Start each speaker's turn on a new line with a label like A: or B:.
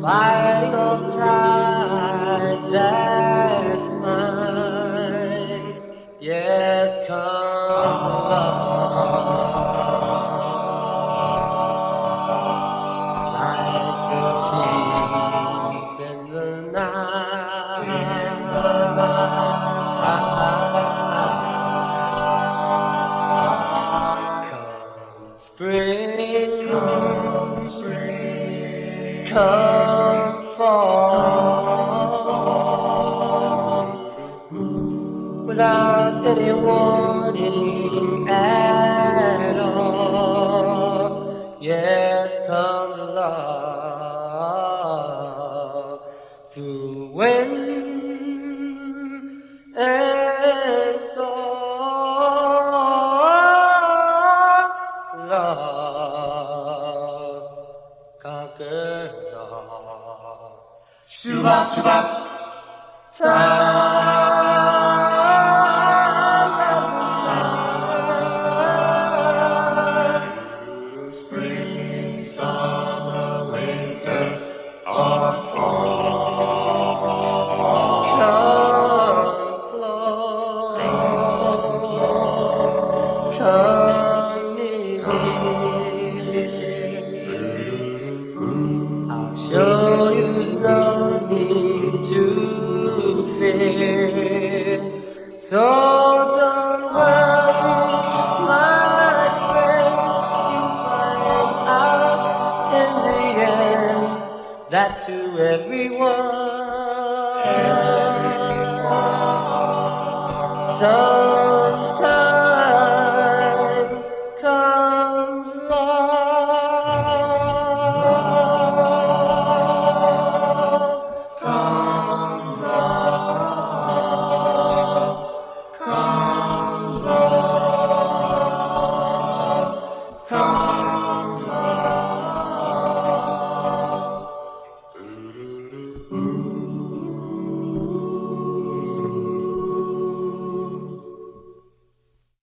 A: Vital tides fall without any warning at all. Yes, comes love wind
B: Shubap. Spring,
A: that to everyone, so